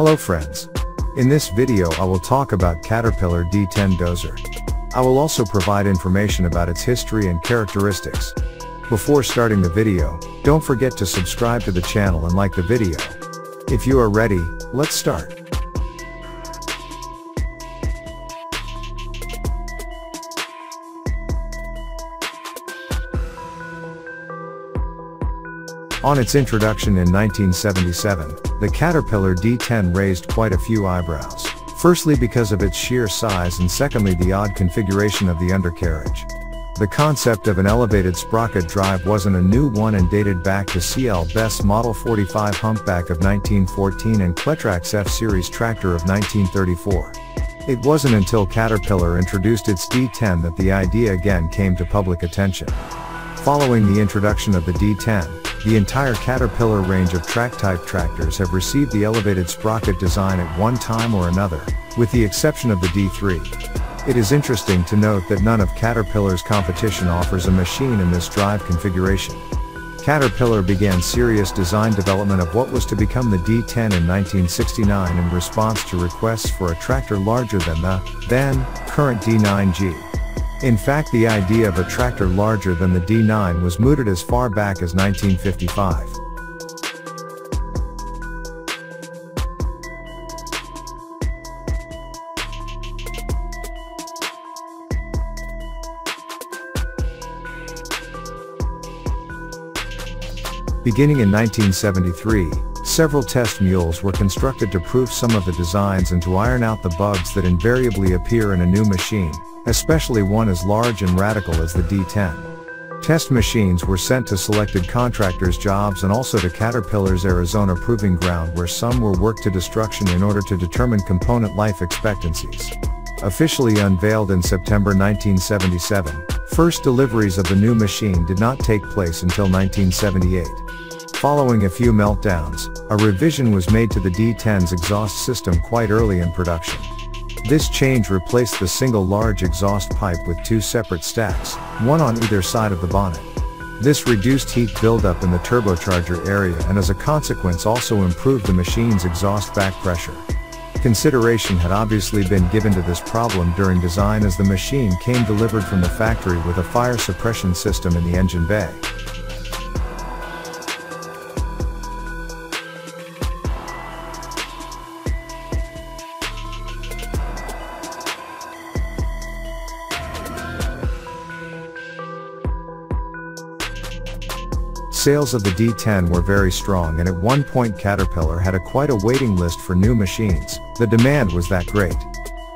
Hello friends. In this video I will talk about Caterpillar D10 Dozer. I will also provide information about its history and characteristics. Before starting the video, don't forget to subscribe to the channel and like the video. If you are ready, let's start. On its introduction in 1977, the Caterpillar D10 raised quite a few eyebrows. Firstly because of its sheer size and secondly the odd configuration of the undercarriage. The concept of an elevated sprocket drive wasn't a new one and dated back to CL Best's Model 45 Humpback of 1914 and Cletrac's F-Series tractor of 1934. It wasn't until Caterpillar introduced its D10 that the idea again came to public attention. Following the introduction of the D10, the entire Caterpillar range of track-type tractors have received the elevated sprocket design at one time or another, with the exception of the D3. It is interesting to note that none of Caterpillar's competition offers a machine in this drive configuration. Caterpillar began serious design development of what was to become the D10 in 1969 in response to requests for a tractor larger than the, then, current D9G. In fact the idea of a tractor larger than the D9 was mooted as far back as 1955. Beginning in 1973, several test mules were constructed to prove some of the designs and to iron out the bugs that invariably appear in a new machine especially one as large and radical as the D10. Test machines were sent to selected contractors' jobs and also to Caterpillar's Arizona Proving Ground where some were worked to destruction in order to determine component life expectancies. Officially unveiled in September 1977, first deliveries of the new machine did not take place until 1978. Following a few meltdowns, a revision was made to the D10's exhaust system quite early in production. This change replaced the single large exhaust pipe with two separate stacks, one on either side of the bonnet. This reduced heat buildup in the turbocharger area and as a consequence also improved the machine's exhaust back pressure. Consideration had obviously been given to this problem during design as the machine came delivered from the factory with a fire suppression system in the engine bay. Sales of the D10 were very strong and at one point Caterpillar had a quite a waiting list for new machines, the demand was that great.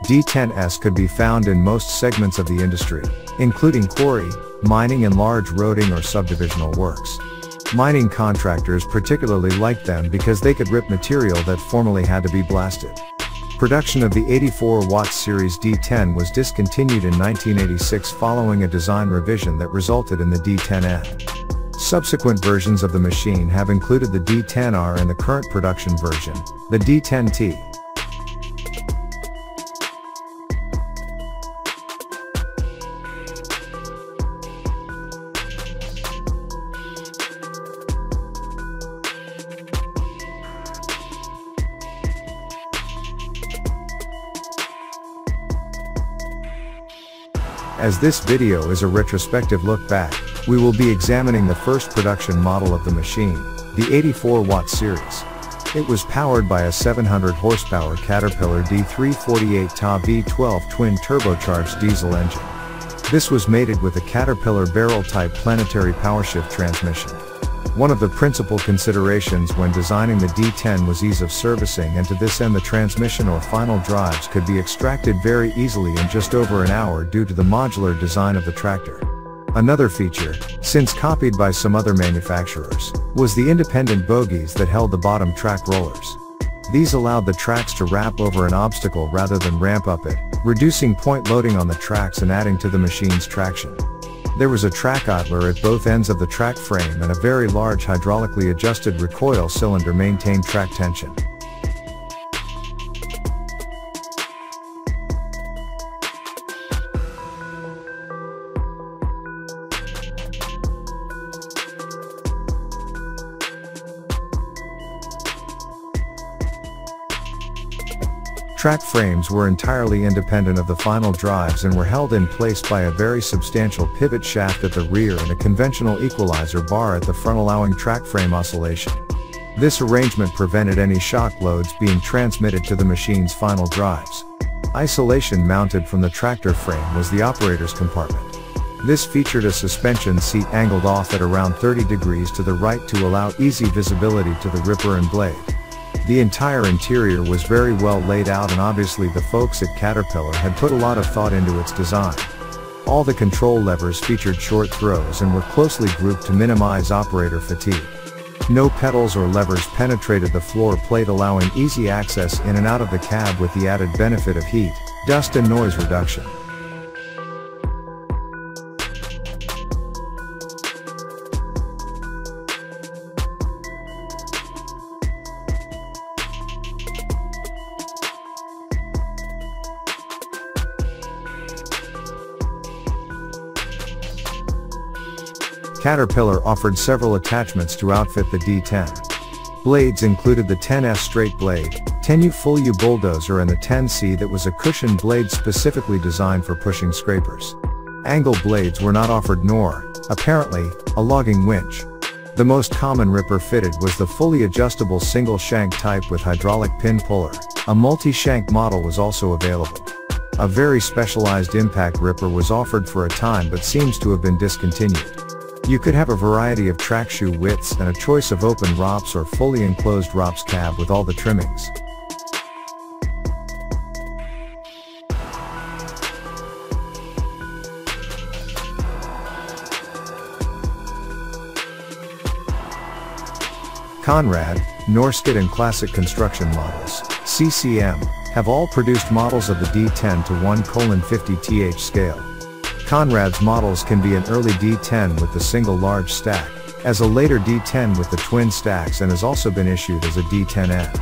D10s could be found in most segments of the industry, including quarry, mining and large roading or subdivisional works. Mining contractors particularly liked them because they could rip material that formerly had to be blasted. Production of the 84 watt series D10 was discontinued in 1986 following a design revision that resulted in the D10N. Subsequent versions of the machine have included the D10R and the current production version, the D10T. As this video is a retrospective look back, we will be examining the first production model of the machine, the 84 watt series. It was powered by a 700 horsepower Caterpillar D348 TA V12 twin turbocharged diesel engine. This was mated with a Caterpillar barrel type planetary powershift transmission. One of the principal considerations when designing the D10 was ease of servicing and to this end the transmission or final drives could be extracted very easily in just over an hour due to the modular design of the tractor. Another feature, since copied by some other manufacturers, was the independent bogies that held the bottom track rollers. These allowed the tracks to wrap over an obstacle rather than ramp up it, reducing point loading on the tracks and adding to the machine's traction. There was a track idler at both ends of the track frame and a very large hydraulically adjusted recoil cylinder maintained track tension. Track frames were entirely independent of the final drives and were held in place by a very substantial pivot shaft at the rear and a conventional equalizer bar at the front allowing track frame oscillation. This arrangement prevented any shock loads being transmitted to the machine's final drives. Isolation mounted from the tractor frame was the operator's compartment. This featured a suspension seat angled off at around 30 degrees to the right to allow easy visibility to the ripper and blade. The entire interior was very well laid out and obviously the folks at Caterpillar had put a lot of thought into its design. All the control levers featured short throws and were closely grouped to minimize operator fatigue. No pedals or levers penetrated the floor plate allowing easy access in and out of the cab with the added benefit of heat, dust and noise reduction. Caterpillar offered several attachments to outfit the D10. Blades included the 10S straight blade, 10U full U bulldozer and the 10C that was a cushion blade specifically designed for pushing scrapers. Angle blades were not offered nor, apparently, a logging winch. The most common ripper fitted was the fully adjustable single shank type with hydraulic pin puller. A multi-shank model was also available. A very specialized impact ripper was offered for a time but seems to have been discontinued. You could have a variety of track shoe widths and a choice of open ROPS or fully enclosed ROPS cab with all the trimmings. Conrad, Norscot and Classic Construction Models, CCM, have all produced models of the D10 to 1 colon 50 th scale. Conrad's models can be an early D10 with the single large stack, as a later D10 with the twin stacks and has also been issued as a D10N.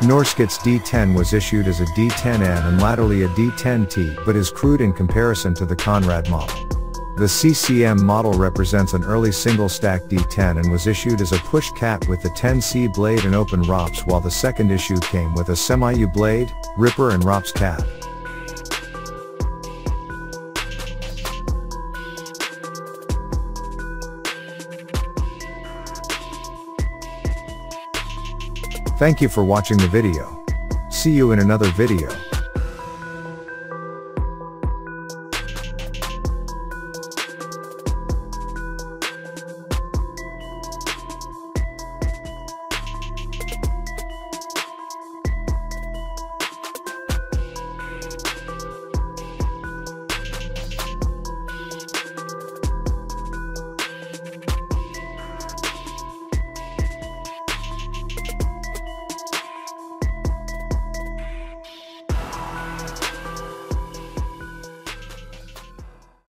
Norscot's D10 was issued as a D10N and latterly a D10T but is crude in comparison to the Conrad model. The CCM model represents an early single-stack D10 and was issued as a push cat with the 10C blade and open ROPS while the second issue came with a semi-U blade, ripper and ROPS cab. Thank you for watching the video. See you in another video.